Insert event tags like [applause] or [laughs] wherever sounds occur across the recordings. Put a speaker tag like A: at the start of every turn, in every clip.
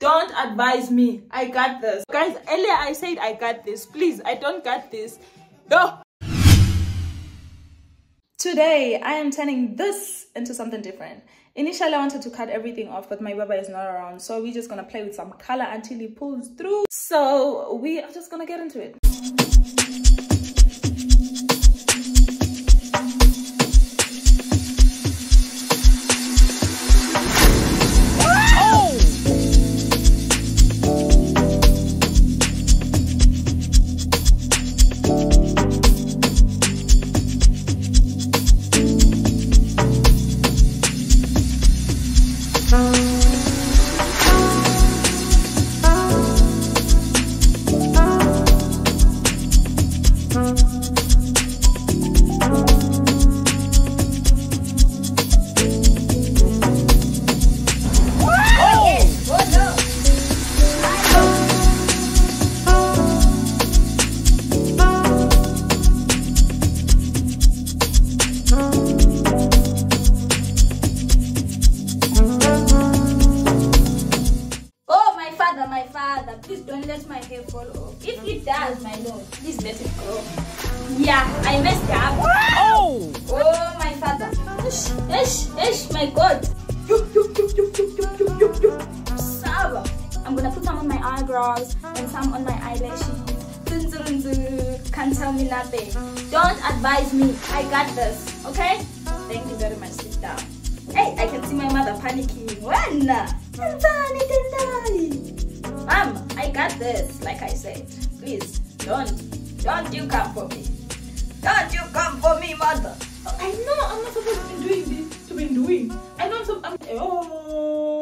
A: Don't advise me. I got this. Guys, earlier I said I got this. Please, I don't got this. No. Today, I am turning this into something different. Initially, I wanted to cut everything off, but my baba is not around. So we're just gonna play with some color until he pulls through. So we are just gonna get into it.
B: fall off. If it does, my lord, please let it go. Yeah, I messed up.
C: Oh!
B: Oh, my father. Ish, ish, ish, my God. I'm gonna put some on my eyebrows and some on my eyelashes. Can't tell me nothing. Don't advise me. I got this. Okay? Thank you very much. sister. Hey, I can see my mother panicking. When? Tendayi, tendayi. Mom, I got this. Like I said, please don't, don't you come for me. Don't you come for me, mother.
A: I know I'm not supposed to be doing this to be doing. I know I'm oh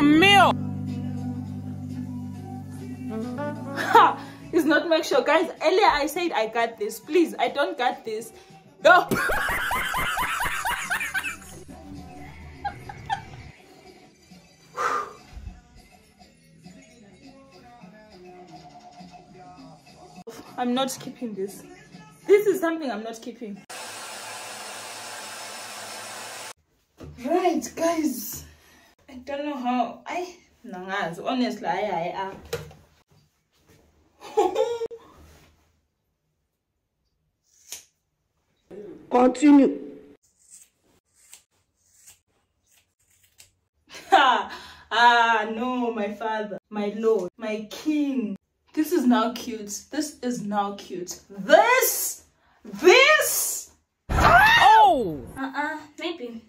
C: some!
A: Ha! It's not make sure, guys. Earlier I said I got this. Please, I don't got this. No. [laughs] I'm not keeping this. This is something I'm not keeping. Right, guys. I don't know how. I nangazi honestly I I
D: Continue.
A: Ha! ah, no, my father, my lord, my king. This is now cute. This is now cute. This, this.
C: Oh!
B: Uh-uh, maybe.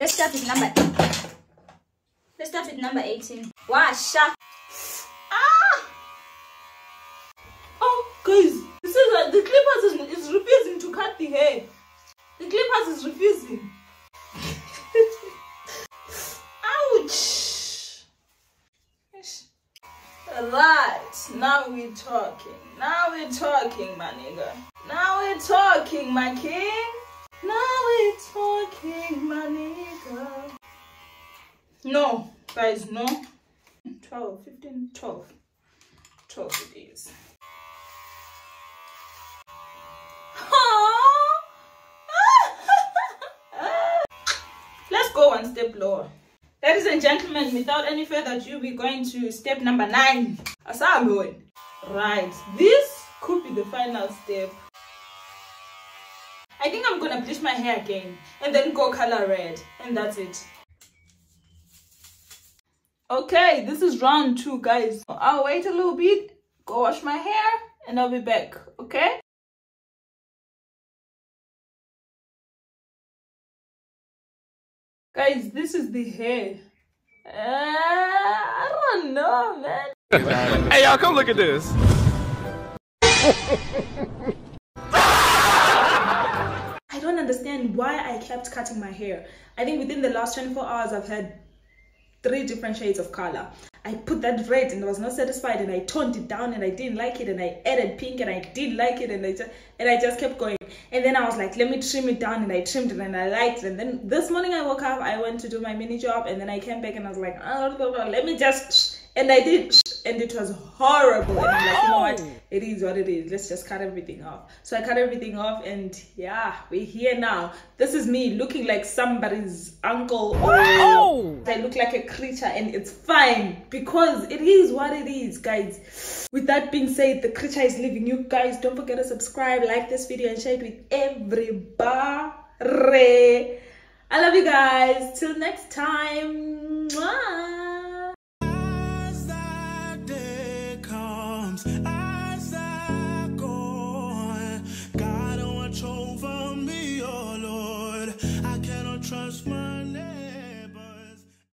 B: Let's start with number eight. Let's start with number 18. Washa.
A: Ah! Oh, guys, this is uh, the clippers is, is refusing to cut the hair. The clippers is refusing. [laughs] Ouch! Right, now we're talking. Now we're talking, my nigga. Now we're talking, my king. Now we're talking, my nigga. No, guys, no. 12, 15, 12. 12 it is. [laughs] Let's go one step lower. Ladies and gentlemen, without any further ado, we're going to step number nine. Asagoi. Right, this could be the final step. I think I'm gonna bleach my hair again and then go color red, and that's it. Okay, this is round two, guys. I'll wait a little bit, go wash my hair, and I'll be back, okay? Guys, this is the hair. Uh, I don't know, man.
C: Hey, y'all, come look at this.
A: I don't understand why I kept cutting my hair. I think within the last 24 hours, I've had three different shades of color. I put that red and I was not satisfied and I toned it down and I didn't like it and I added pink and I didn't like it and I just and I just kept going. And then I was like, let me trim it down and I trimmed it and I liked it. And then this morning I woke up, I went to do my mini job and then I came back and I was like, oh, let me just and I did and it was horrible. And I'm like, you know what? It is what it is. Let's just cut everything off. So I cut everything off and yeah, we're here now. This is me looking like somebody's uncle or I look like a creature and it's fine because it is what it is, guys. With that being said, the creature is leaving you guys. Don't forget to subscribe, like this video and share it with everybody. I love you guys. Till next time. Mwah.
D: I